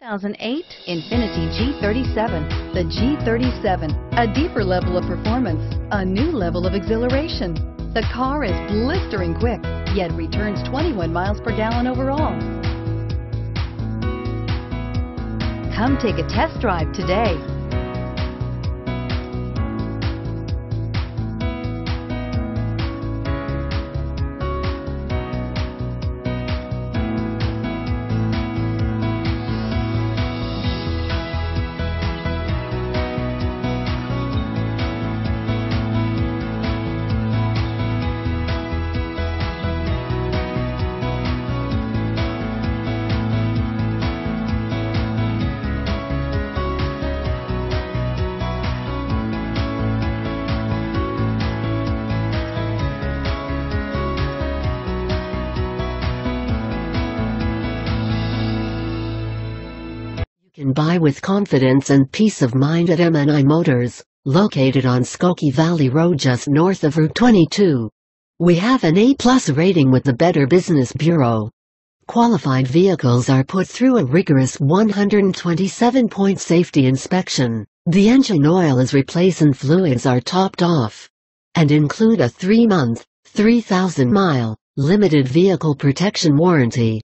2008 Infiniti G37. The G37, a deeper level of performance, a new level of exhilaration. The car is blistering quick, yet returns 21 miles per gallon overall. Come take a test drive today. Can buy with confidence and peace of mind at M&I Motors, located on Skokie Valley Road just north of Route 22. We have an A-plus rating with the Better Business Bureau. Qualified vehicles are put through a rigorous 127-point safety inspection. The engine oil is replaced and fluids are topped off. And include a 3-month, 3,000-mile, limited vehicle protection warranty.